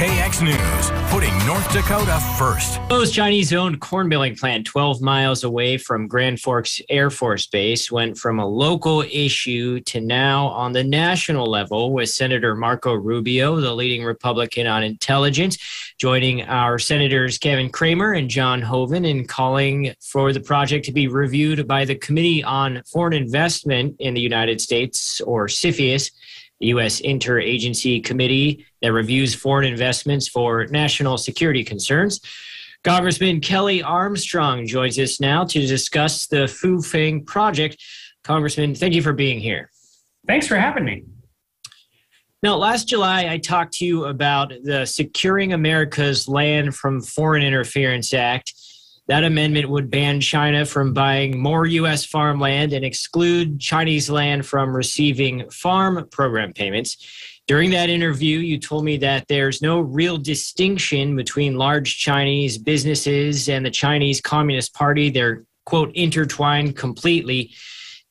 KX News, putting North Dakota first. Proposed Chinese owned corn milling plant 12 miles away from Grand Forks Air Force Base went from a local issue to now on the national level with Senator Marco Rubio, the leading Republican on intelligence, joining our Senators Kevin Cramer and John Hoeven in calling for the project to be reviewed by the Committee on Foreign Investment in the United States, or CFIUS U.S. Interagency Committee that reviews foreign investments for national security concerns. Congressman Kelly Armstrong joins us now to discuss the Fufeng project. Congressman, thank you for being here. Thanks for having me. Now, last July, I talked to you about the Securing America's Land from Foreign Interference Act that amendment would ban China from buying more U.S. farmland and exclude Chinese land from receiving farm program payments. During that interview, you told me that there's no real distinction between large Chinese businesses and the Chinese Communist Party. They're, quote, intertwined completely.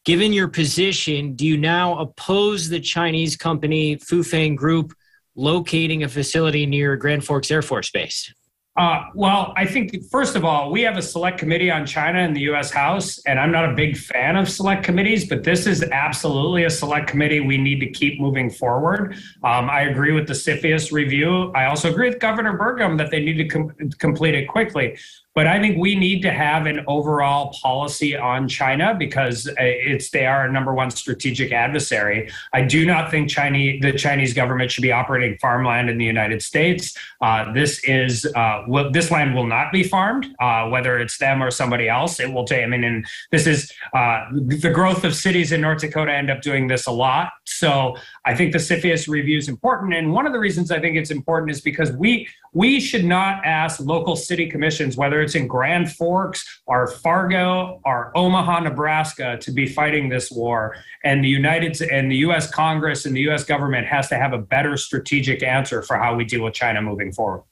Given your position, do you now oppose the Chinese company Fufeng Group locating a facility near Grand Forks Air Force Base? Uh, well, I think first of all, we have a select committee on China in the U.S. House, and I'm not a big fan of select committees, but this is absolutely a select committee we need to keep moving forward. Um, I agree with the CFIUS review. I also agree with Governor Burgum that they need to com- complete it quickly. But I think we need to have an overall policy on China because uh, it's they are our number one strategic adversary. I do not think Chinese the Chinese government should be operating farmland in the United States. Uh, this is uh, this land will not be farmed, uh, whether it's them or somebody else. It will take. I mean, and this is uh, the growth of cities in North Dakota end up doing this a lot. So I think the CFIUS review is important, and one of the reasons I think it's important is because we we should not ask local city commissions whether whether it's in Grand Forks or Fargo or Omaha, Nebraska, to be fighting this war. And the United and the U.S. Congress and the U.S. government has to have a better strategic answer for how we deal with China moving forward.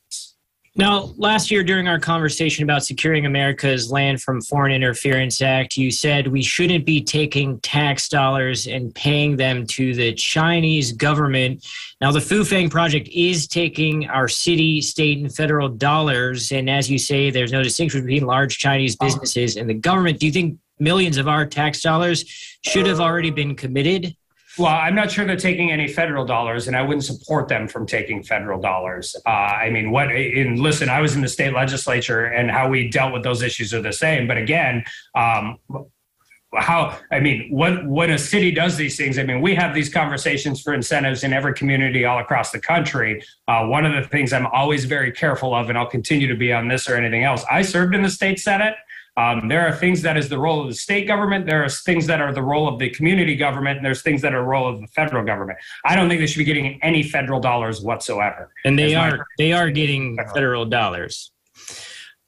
Now, last year during our conversation about securing America's land from Foreign Interference Act, you said we shouldn't be taking tax dollars and paying them to the Chinese government. Now, the Fufeng project is taking our city, state, and federal dollars. And as you say, there's no distinction between large Chinese oh. businesses and the government. Do you think millions of our tax dollars should have already been committed well, I'm not sure they're taking any federal dollars, and I wouldn't support them from taking federal dollars. Uh, I mean, what? In listen, I was in the state legislature, and how we dealt with those issues are the same. But again, um, how? I mean, when when a city does these things, I mean, we have these conversations for incentives in every community all across the country. Uh, one of the things I'm always very careful of, and I'll continue to be on this or anything else. I served in the state senate. Um, there are things that is the role of the state government. There are things that are the role of the community government, and there's things that are the role of the federal government. I don't think they should be getting any federal dollars whatsoever. And they are they are getting federal dollars.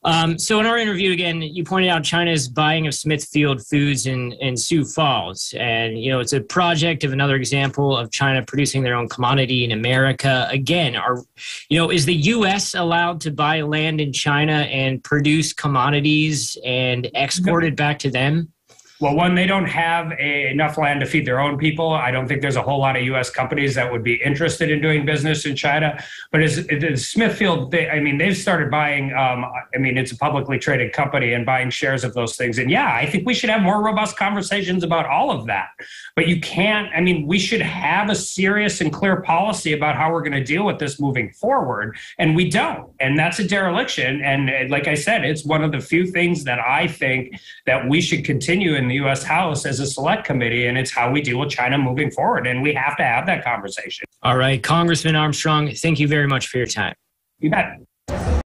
Um, so in our interview again, you pointed out China's buying of Smithfield Foods in, in Sioux Falls. And, you know, it's a project of another example of China producing their own commodity in America. Again, are, you know, is the U.S. allowed to buy land in China and produce commodities and export it back to them? Well, one, they don't have a, enough land to feed their own people. I don't think there's a whole lot of U.S. companies that would be interested in doing business in China. But as, as Smithfield, they, I mean, they've started buying. Um, I mean, it's a publicly traded company and buying shares of those things. And yeah, I think we should have more robust conversations about all of that. But you can't. I mean, we should have a serious and clear policy about how we're going to deal with this moving forward, and we don't. And that's a dereliction. And like I said, it's one of the few things that I think that we should continue in the U.S. House as a select committee, and it's how we deal with China moving forward. And we have to have that conversation. All right, Congressman Armstrong, thank you very much for your time. You bet.